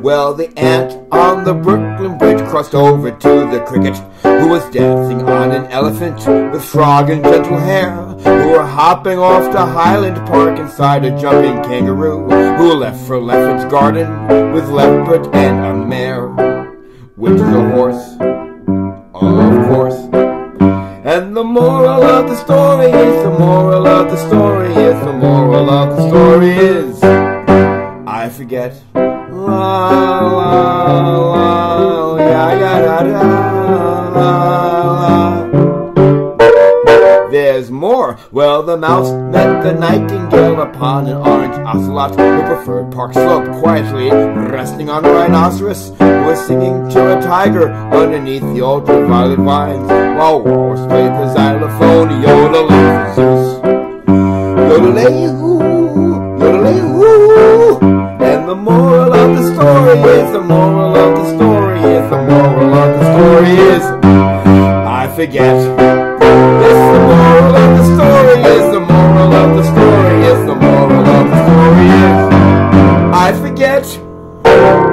Well, the ant on the Brooklyn Bridge crossed over to the cricket, who was dancing on an elephant with frog and gentle hare, who were hopping off to Highland Park inside a jumping kangaroo, who left for Lefferts Garden with leopard and a mare, which is a horse, of course. And the moral of the story is, the moral of the story is, the moral of the story is, I forget. There's more. Well, the mouse met the nightingale upon an orange ocelot who preferred Park Slope quietly resting on a rhinoceros was singing to a tiger underneath the ultraviolet vines while Walrus played the xylophone for Zeus. Yodelay-hoo. And the is, the moral of the story is, the moral of the story is, I forget. Yes, the moral of the story is, the moral of the story is, the moral of the story is, I forget.